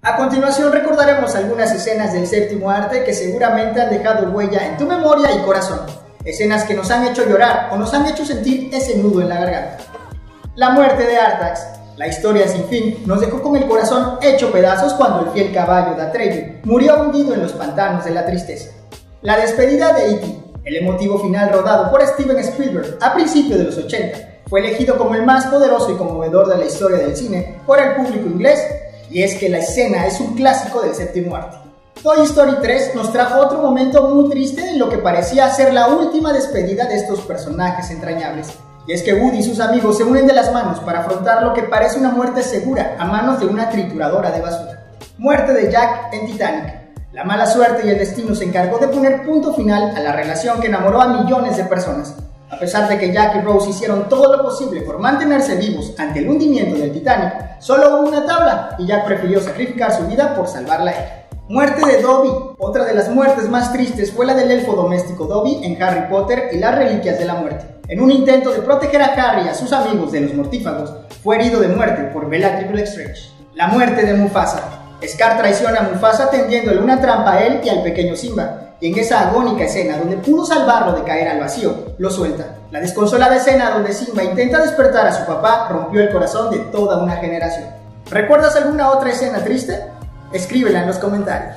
A continuación recordaremos algunas escenas del séptimo arte que seguramente han dejado huella en tu memoria y corazón. Escenas que nos han hecho llorar o nos han hecho sentir ese nudo en la garganta. La muerte de Artax. La historia sin fin nos dejó con el corazón hecho pedazos cuando el fiel caballo de Atreyu murió hundido en los pantanos de la tristeza. La despedida de E.T., el emotivo final rodado por Steven Spielberg a principios de los 80, fue elegido como el más poderoso y conmovedor de la historia del cine por el público inglés y es que la escena es un clásico del séptimo arte. Toy Story 3 nos trajo otro momento muy triste en lo que parecía ser la última despedida de estos personajes entrañables. Y es que Woody y sus amigos se unen de las manos para afrontar lo que parece una muerte segura a manos de una trituradora de basura. Muerte de Jack en Titanic. La mala suerte y el destino se encargó de poner punto final a la relación que enamoró a millones de personas, a pesar de que Jack y Rose hicieron todo lo posible por mantenerse vivos ante el hundimiento del Titanic, solo hubo una tabla y Jack prefirió sacrificar su vida por salvarla a ella. Muerte de Dobby. Otra de las muertes más tristes fue la del elfo doméstico Dobby en Harry Potter y las Reliquias de la Muerte. En un intento de proteger a Harry y a sus amigos de los mortífagos, fue herido de muerte por Bellatrix Lestrange. La muerte de Mufasa. Scar traiciona a Mufasa tendiéndole una trampa a él y al pequeño Simba, y en esa agónica escena donde pudo salvarlo de caer al vacío, lo suelta. La desconsolada escena donde Simba intenta despertar a su papá rompió el corazón de toda una generación. ¿Recuerdas alguna otra escena triste? Escríbela en los comentarios.